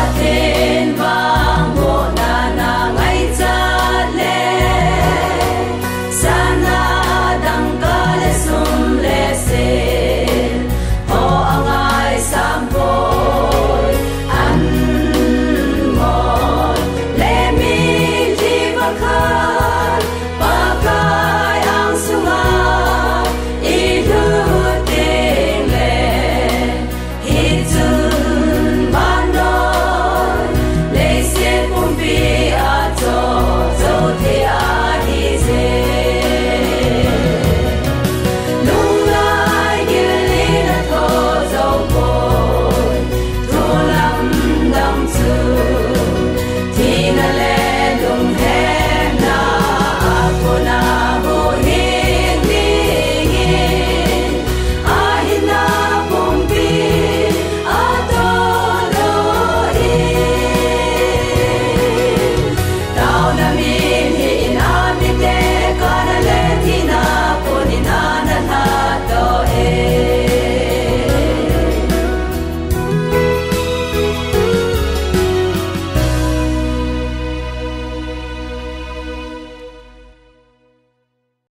bater.